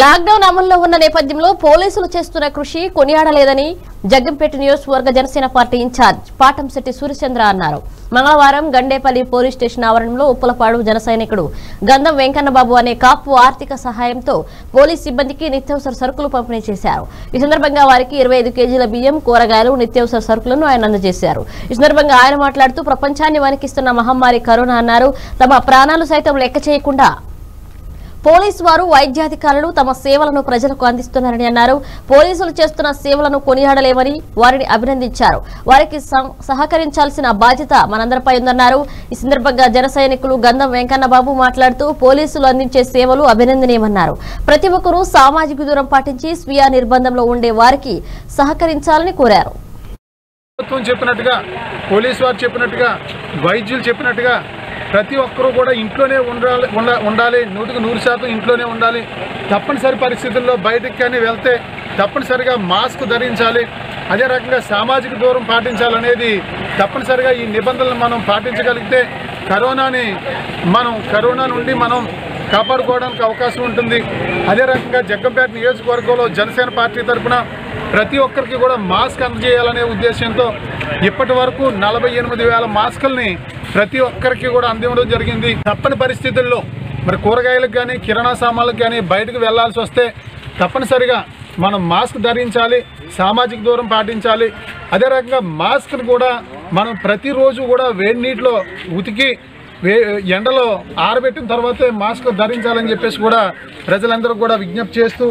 Lockdown అమల్లో ఉన్న నేపథ్యంలో పోలీసులు చేస్తున్న కృషి కొనియాడలేదని జగ్గంపేట నియోజకవర్గ జనసేన పార్టీ ఇన్ఛార్జ్ పాటంశెట్టి సూర్యచంద్ర అన్నారు. మంగళవారం గండేపల్లి పోలీస్ స్టేషన్ ఆవరణలో ఉప్పలపాడు జన సైనికుడు గంధం వెంకన్నబాబు అనే కాపు ఆర్థిక సహాయంతో పోలీస్ సిబ్బందికి నిత్యావసర సరుకులు పంపిణీ చేశారు. ఈ సందర్భంగా వారికి ఇరవై ఐదు కేజీల బియ్యం కూరగాయలు నిత్యావసర సరుకులను ఆయన అందజేశారు. ఈ సందర్భంగా ఆయన మాట్లాడుతూ ప్రపంచాన్ని వణికిస్తున్న మహమ్మారి కరోనా అన్నారు. తమ ప్రాణాలు సైతం లెక్క చేయకుండా పోలీసు వారు వైద్యాధికారులు తమ సేవలను ప్రజలకు అందిస్తున్నారని అన్నారు. పోలీసులు చేస్తున్న సేవలను కొనియాడలేమని వారిని అభినందించారు. వారికి సహకరించాల్సిన బాధ్యత మనందరిపై ఉందన్నారు. ఈ సందర్భంగా జన సైనికులు గంధం వెంకన్నబాబు మాట్లాడుతూ పోలీసులు అందించే సేవలు అభినందనీయమన్నారు. ప్రతి ఒక్కరూ సామాజిక దూరం పాటించి స్వీయ నిర్బంధంలో ఉండే వారికి సహకరించాలని కోరారు. చెప్పినట్టుగా పోలీసు వారు చెప్పినట్టుగా వైద్యులు చెప్పినట్టుగా ప్రతి ఒక్కరూ కూడా ఇంట్లోనే ఉండాలి ఉండ- ఉండాలి. నూటికి నూరు శాతం ఇంట్లోనే ఉండాలి. తప్పనిసరి పరిస్థితుల్లో బయటికి కానీ వెళ్తే తప్పనిసరిగా మాస్క్ ధరించాలి. అదే రకంగా సామాజిక దూరం పాటించాలనేది తప్పనిసరిగా ఈ నిబంధనలు మనం పాటించగలిగితే కరోనాని మనం కరోనా నుండి మనం కాపాడుకోవడానికి అవకాశం ఉంటుంది. అదే రకంగా జగ్గంపేట నియోజకవర్గంలో జనసేన పార్టీ తరఫున ప్రతి ఒక్కరికి కూడా మాస్క్ అందజేయాలనే ఉద్దేశంతో ఇప్పటి వరకు నలభై ఎనిమిది వేల మాస్కుల్ని ప్రతి ఒక్కరికి కూడా అందివ్వడం జరిగింది. తప్పని పరిస్థితుల్లో మరి కూరగాయలకు కానీ కిరాణా సామాన్లకు కానీ బయటకు వెళ్ళాల్సి వస్తే తప్పనిసరిగా మనం మాస్క్ ధరించాలి సామాజిక దూరం పాటించాలి. అదే రకంగా మాస్క్ను కూడా మనం ప్రతిరోజు కూడా వేడి నీటిలో ఉతికి వే ఎండలో ఆరబెట్టిన తర్వాతే మాస్క్ ధరించాలని చెప్పేసి కూడా ప్రజలందరూ కూడా విజ్ఞప్తి చేస్తూ